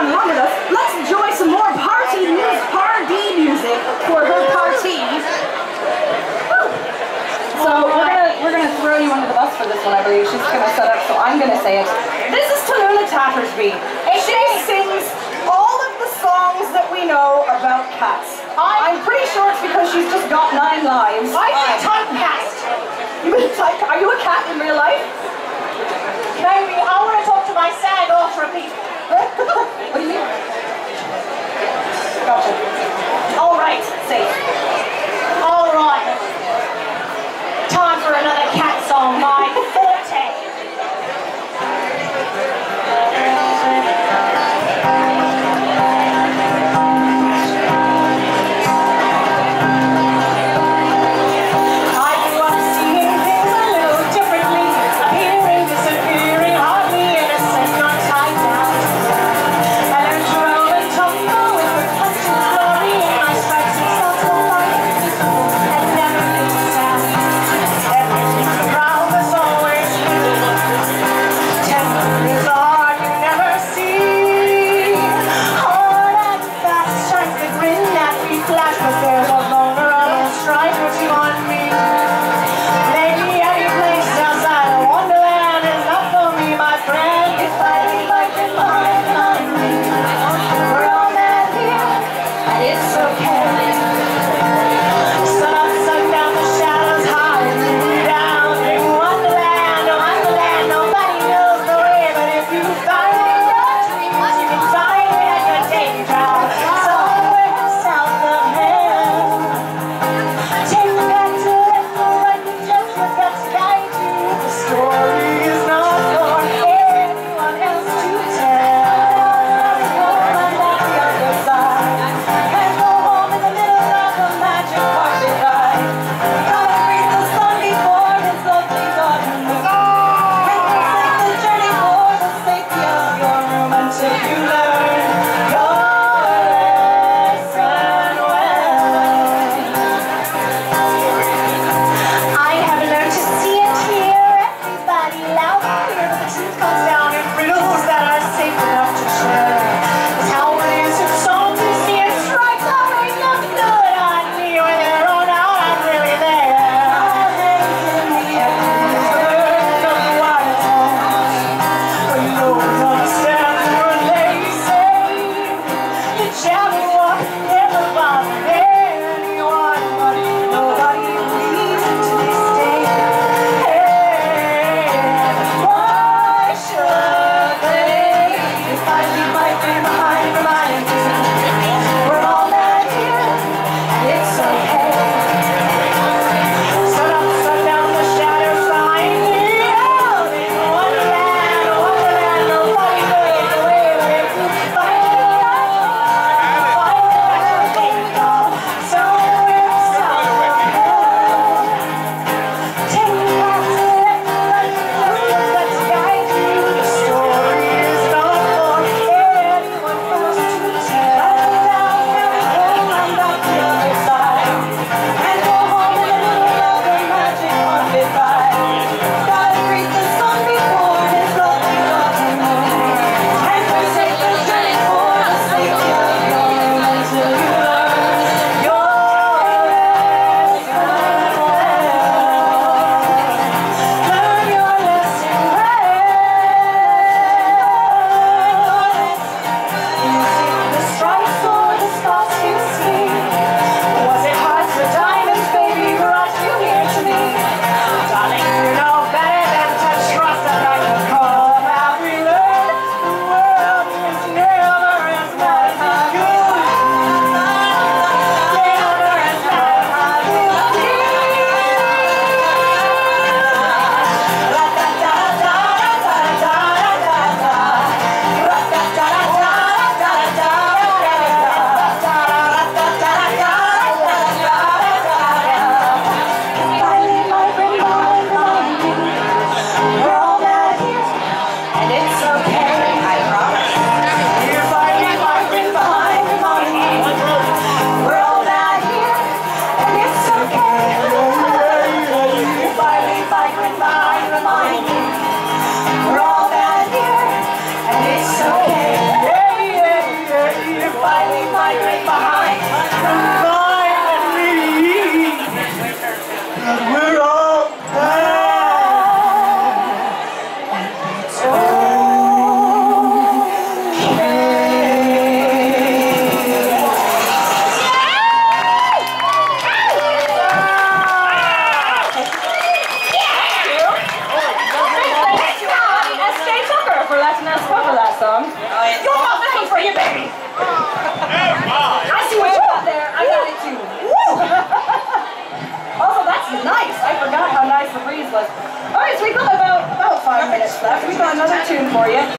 on along with us, let's enjoy some more party music, party music for her party. So we're gonna we're gonna throw you under the bus for this one, I believe. She's gonna set up, so I'm gonna say it. This is Tallulah Tattersby. She sings all of the songs that we know about cats. I'm pretty sure it's because she's just got nine lives. I've been typecast. You been typecast. Are you a cat in real life?